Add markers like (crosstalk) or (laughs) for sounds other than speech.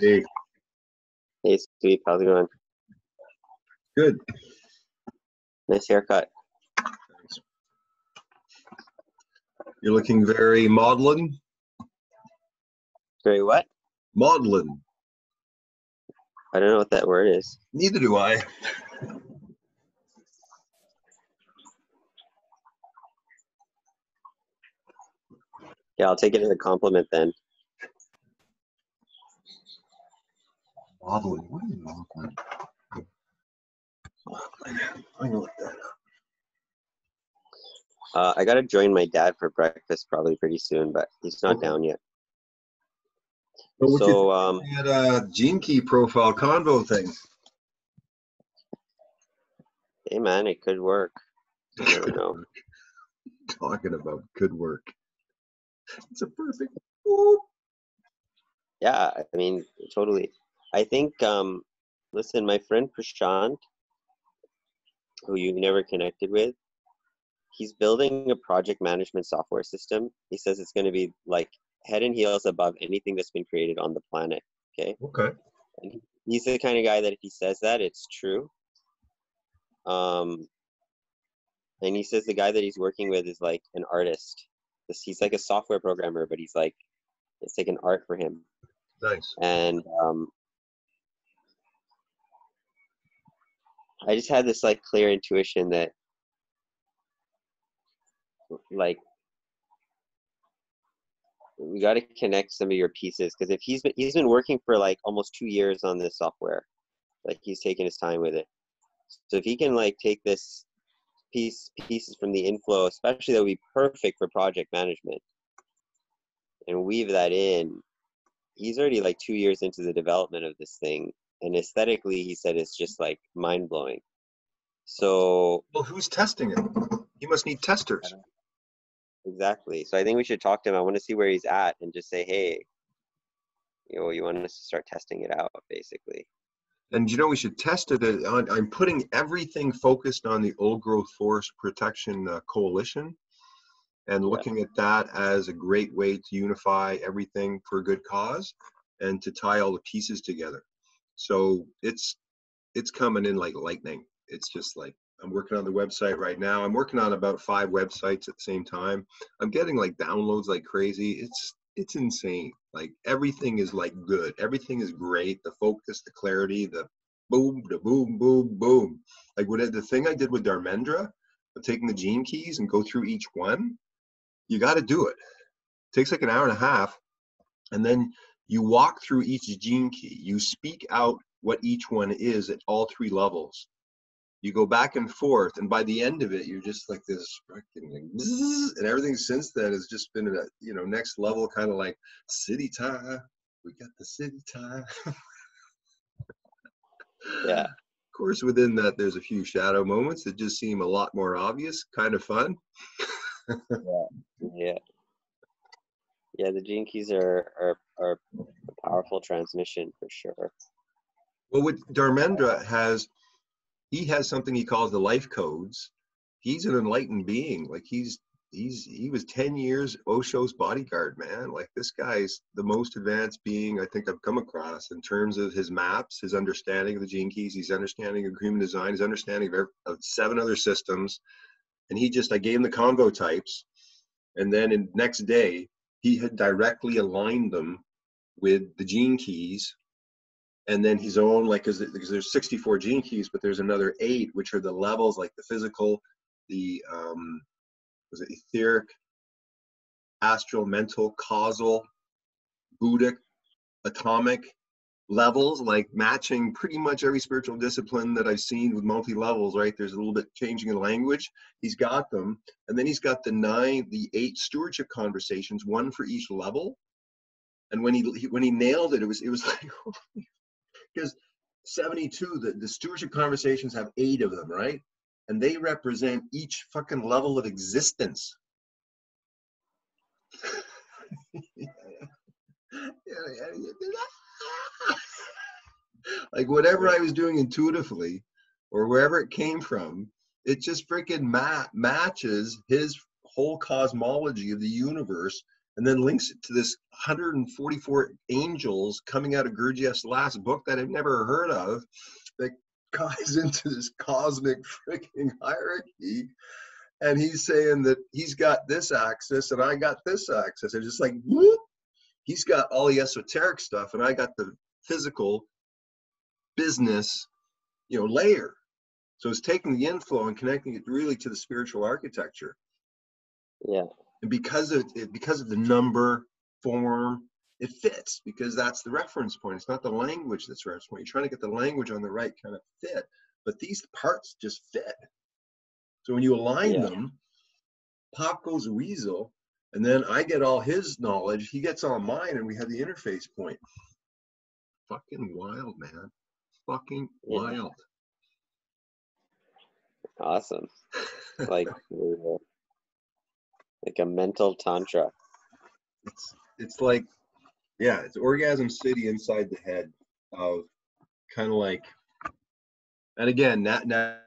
Hey, Hey, Steve, how's it going? good. Nice haircut. Thanks. You're looking very maudlin. Very what? Maudlin. I don't know what that word is. Neither do I. Yeah, I'll take it as a compliment then. What is maudlin? Maudlin. I'm gonna look that up. Uh, I gotta join my dad for breakfast probably pretty soon, but he's not Okay. down yet. So, what So, um, had a gene key profile convo thing. hey man, it could work. You never know. (laughs) Talking about could work. It's a perfect. Whoop. Yeah, I mean, totally. I think, um, listen, my friend Prashant, who you never connected with, he's building a project management software system. He says it's going to be like head and heels above anything that's been created on the planet. Okay. Okay. he's the kind of guy that if he says that, it's true. Um, and he says the guy that he's working with is like an artist. This he's like a software programmer, but he's like it's like an art for him. Nice. And um, I just had this like clear intuition that like we got to connect some of your pieces because if he's been he's been working for like almost two years on this software like he's taking his time with it. So if he can like take this piece pieces from the inflow especially that would be perfect for project management and weave that in he's already like two years into the development of this thing and aesthetically he said it's just like mind-blowing so Well, who's testing it? He must need testers. Exactly. So I think we should talk to him. I want to see where he's at and just say, hey, you know, you want us to start testing it out, basically. And you know, we should test it. uh, On, I'm putting everything focused on the Old Growth Forest Protection uh, Coalition and looking at that as a great way to unify everything for a good cause and to tie all the pieces together. So it's it's coming in like lightning. It's just like I'm working on the website right now. I'm working on about five websites at the same time. I'm getting like downloads like crazy. It's it's insane. Like everything is like good. Everything is great. The focus, the clarity, the boom, the boom, boom, boom. Like what the thing I did with Dharmendra of taking the gene keys and go through each one. You got to do it. takes like an hour and a half, and then you walk through each gene key. You speak out what each one is at all three levels you go back and forth and by the end of it you're just like this and everything since then has just been a you know next level kind of like city time we got the city time (laughs) Yeah. of course within that there's a few shadow moments that just seem a lot more obvious kind of fun (laughs) yeah. Yeah. Yeah, the gene keys are, are, are a powerful transmission for sure. well what dharmendra has he has something he calls the life codes. He's an enlightened being. Like he's he's he was 10 years osho's bodyguard man. Like this guy's the most advanced being i think i've come across in terms of his maps his understanding of the gene keys his understanding of human design his understanding of, of seven other systems. And he just i gave him the convo types. And then in next day he had directly aligned them with the gene keys and then his own like because there's 64 gene keys but there's another eight which are the levels like the physical the um was it etheric astral mental causal buddhic atomic levels like matching pretty much every spiritual discipline that i've seen with multi levels right? There's a little bit changing in language. He's got them. And then he's got the nine the eight stewardship conversations one for each level and when he he- when he nailed it it was it was (laughs) like because 72 the, the stewardship conversations have eight of them right? And they represent each fucking level of existence. (laughs) Like whatever i was doing intuitively or wherever it came from it just freaking ma- matches his whole cosmology of the universe and then links it to this 144 angels coming out of Gurdjieff's last book that I've never heard of that (laughs) ties into this cosmic freaking hierarchy. And he's saying that he's got this axis and I got this axis. And just like, whoop, he's got all the esoteric stuff and I got the physical business, you know, layer. So it's taking the inflow and connecting it really to the spiritual architecture. Yeah. And because of it, because of the number, form, it fits because that's the reference point. It's not the language that's the reference point. You're trying to get the language on the right kind of fit, but these parts just fit. So when you align yeah. them, pop goes a weasel, and then I get all his knowledge, he gets all mine, and we have the interface point. Fucking wild, man. Fucking yeah. wild. Awesome. like (laughs) uh, like a mental tantra. It's it's like yeah, it's orgasm city inside the head of kind of like and again that now